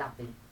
loving